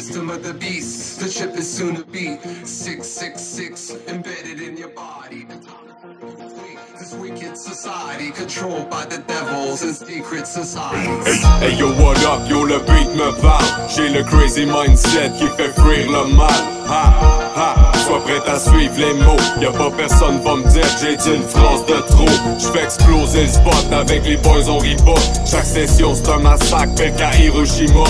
system of the beast. The chip is soon to be 666 embedded in your body. This wicked society controlled by the devils and secret societies. Hey, hey yo, what up, yo, le beat me parle. J'ai le crazy mindset qui fait fuir le mal. Ha, ha, suivre les mots. Y'a pas personne va me dire j'ai dit une phrase de trop. J'fais exploser le spot avec les boys on rit. Chaque session c'est un massacre, tel qu'à Hiroshima.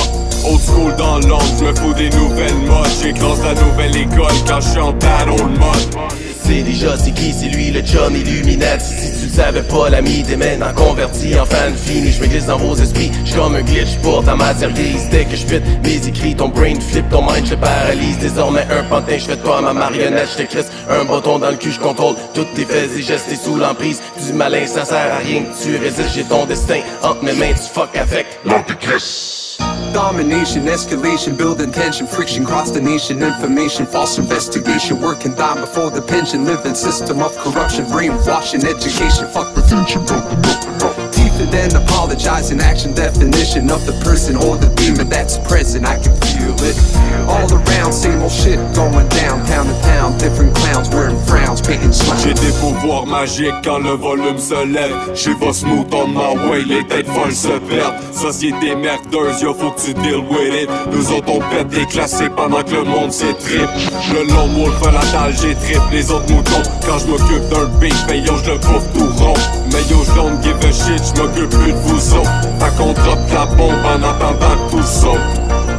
Old school dans l'ombre, j'me fous des nouvelles modes. J'écrase la nouvelle école quand j'suis en battle mode. C'est déjà c'est qui, c'est lui le chum Illuminati. Si tu le savais pas, l'ami t'es maintenant converti en fan fini. Je me glisse dans vos esprits, je comme un glitch pour ta matière grise Dès que je pète mes écrits, ton brain flip, ton mind je paralyse. Désormais un pantin, je fais toi ma marionnette, je te Un bâton dans le cul, je contrôle toutes tes faits et gestes, t'es sous l'emprise Du malin, ça sert à rien que tu résistes, j'ai ton destin Entre mes mains, tu fuck avec l'antichrist Domination, escalation, building tension, friction, cross the nation, information, false investigation, working time before the pension, living system of corruption, brainwashing, education, fuck prevention, broken. Deeper than apologizing, action definition of the des pouvoirs magiques quand le volume se lève. J'suis pas smooth on my way, les têtes folles se perdent. Société merdeuse, yo faut que tu deal with it. Nous autres on pète des classiques pendant que le monde s'étripe. Le lone wolf à la dalle, j'ai trip les autres moutons. Quand j'm'occupe d'un beat, ben yo j'le bouffe tout rond. Mais yo j'don't give a shit, j'm'occupe plus de vous autres. Fait qu'on drop la bombe en attendant que tout saute.